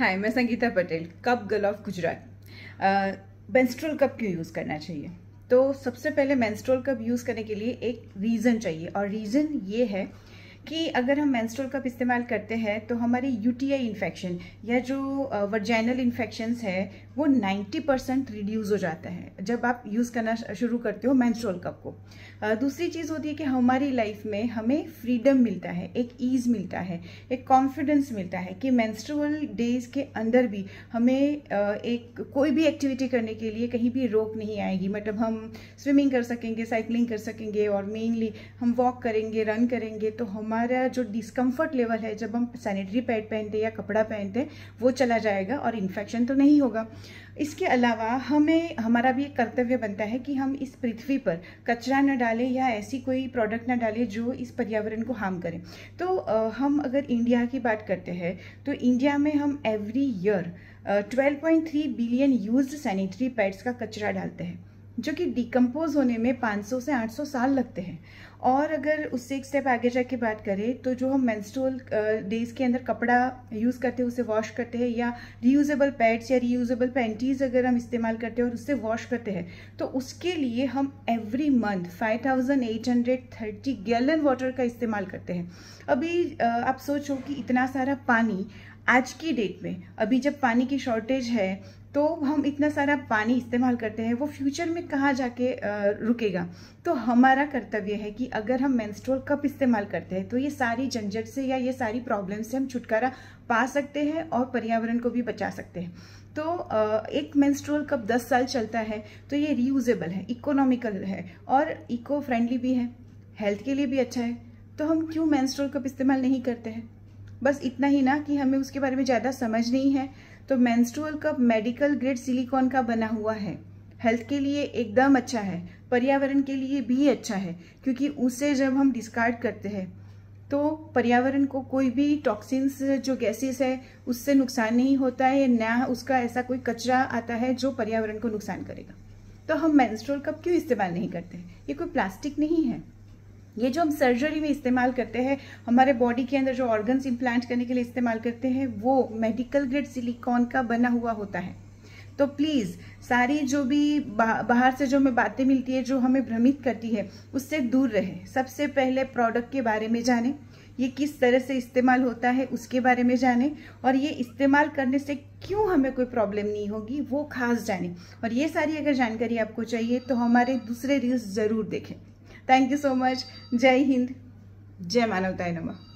हाय, मैं Sangeeta Patel, cup girl of Gujarat. Menstrual cup क्यों use करना चाहिए? तो सबसे पहले मेंस्ट्रुअल कप यूज़ करने के लिए एक रीज़न चाहिए, और रीज़न ये है कि अगर हम मेंस्ट्रुअल कप इस्तेमाल करते हैं तो हमारी यूटीआई इन्फेक्शन या जो वर्जैनल इन्फेक्शंस है, वो 90 परसेंट रिड्यूज़ हो जाता है, जब आप यूज़ करना शुरू करते हो मेंस्ट्रुअल कप को। दूसरी चीज़ होती है कि हमारी लाइफ में हमें फ्रीडम मिलता है, एक ईज मिलता है, एक कॉन्फिडेंस मिलता है कि मेंस्ट्रुअल डेज़ के अंदर भी हमें एक, कोई भी एक्टिविटी करने के लिए कहीं भी रोक नहीं आएगी। मतलब हम स्विमिंग कर सकेंगे साइकिलिंग कर सकेंगे और मेनली हम वॉक करेंगे रन करेंगे तो हम हमारा जो डिस्कम्फर्ट लेवल है, जब हम सैनिटरी पैड पहनते हैं या कपड़ा पहनते हैं, वो चला जाएगा और इन्फेक्शन तो नहीं होगा। इसके अलावा हमें, हमारा भी एक कर्तव्य बनता है कि हम इस पृथ्वी पर कचरा न डालें या ऐसी कोई प्रोडक्ट ना डालें जो इस पर्यावरण को हार्म करें। तो हम अगर इंडिया की बात करते हैं तो इंडिया में हम every year 12.3 billion used sanitary pads का कचरा डालते हैं, जो कि डिकम्पोज होने में 500 से 800 साल लगते हैं। और अगर उससे एक स्टेप आगे जाके बात करें तो जो हम मेंस्ट्रुअल डेज़ के अंदर कपड़ा यूज़ करते हैं, उसे वॉश करते हैं, या रीयूजेबल पैड्स या रीयूजेबल पैंटीज अगर हम इस्तेमाल करते हैं और उससे वॉश करते हैं तो उसके लिए हम एवरी मंथ 5830 गैलन वाटर का इस्तेमाल करते हैं। अभी आप सोचो कि इतना सारा पानी आज की डेट में, अभी जब पानी की शॉर्टेज है तो हम इतना सारा पानी इस्तेमाल करते हैं, वो फ्यूचर में कहाँ जाके रुकेगा? तो हमारा कर्तव्य है कि अगर हम मेंस्ट्रुअल कप इस्तेमाल करते हैं तो ये सारी झंझट से या ये सारी प्रॉब्लम से हम छुटकारा पा सकते हैं और पर्यावरण को भी बचा सकते हैं। तो एक मेंस्ट्रुअल कप 10 साल चलता है तो ये रीयूजेबल है इकोनॉमिकल है और इको फ्रेंडली भी है हेल्थ के लिए भी अच्छा है। तो हम क्यों मेंस्ट्रुअल कप इस्तेमाल नहीं करते हैं? बस इतना ही ना कि हमें उसके बारे में ज़्यादा समझ नहीं है। तो menstrual cup medical grade silicone का बना हुआ है हेल्थ के लिए एकदम अच्छा है। पर्यावरण के लिए भी अच्छा है, क्योंकि उसे जब हम डिस्कार्ड करते हैं तो पर्यावरण को कोई भी टॉक्सिन्स जो गैसेस है, उससे नुकसान नहीं होता है, ना उसका ऐसा कोई कचरा आता है जो पर्यावरण को नुकसान करेगा। तो हम मेंस्ट्रुअल कप क्यों इस्तेमाल नहीं करते ये कोई प्लास्टिक नहीं है। ये जो हम सर्जरी में इस्तेमाल करते हैं, हमारे बॉडी के अंदर जो ऑर्गन्स इम्प्लांट करने के लिए इस्तेमाल करते हैं, वो मेडिकल ग्रेड सिलिकॉन का बना हुआ होता है। तो प्लीज़ सारी जो भी बाहर से जो हमें बातें मिलती है, जो हमें भ्रमित करती है, उससे दूर रहे। सबसे पहले प्रोडक्ट के बारे में जाने। ये किस तरह से इस्तेमाल होता है, उसके बारे में जाने। और ये इस्तेमाल करने से क्यों हमें कोई प्रॉब्लम नहीं होगी, वो खास जाने। और ये सारी अगर जानकारी आपको चाहिए तो हमारे दूसरे रील्स ज़रूर देखें। थैंक यू सो मच जय हिंद. जय मानवताय नमः.